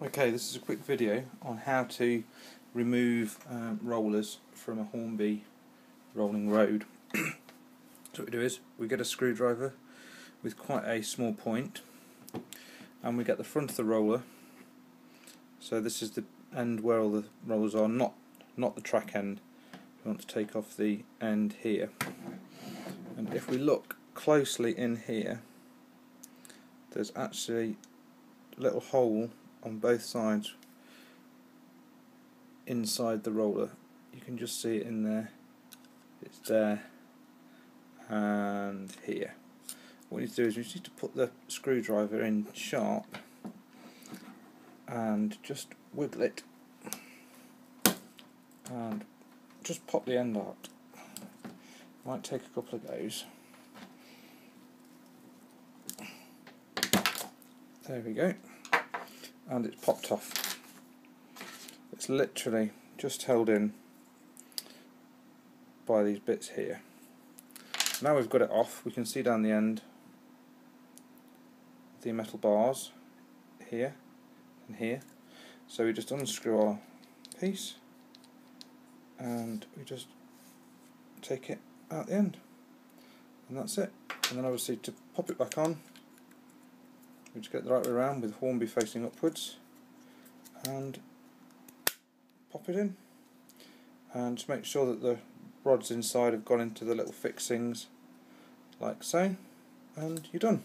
Okay, this is a quick video on how to remove um, rollers from a Hornby rolling road. so what we do is we get a screwdriver with quite a small point and we get the front of the roller so this is the end where all the rollers are, not, not the track end. We want to take off the end here and if we look closely in here there's actually a little hole on both sides inside the roller. You can just see it in there. It's there and here. What you need to do is you just need to put the screwdriver in sharp and just wiggle it and just pop the end out might take a couple of goes. There we go and it's popped off. It's literally just held in by these bits here. Now we've got it off, we can see down the end the metal bars here and here. So we just unscrew our piece and we just take it out the end. And that's it. And then obviously to pop it back on just get the right way around with Hornby facing upwards. And pop it in. And just make sure that the rods inside have gone into the little fixings like so. And you're done.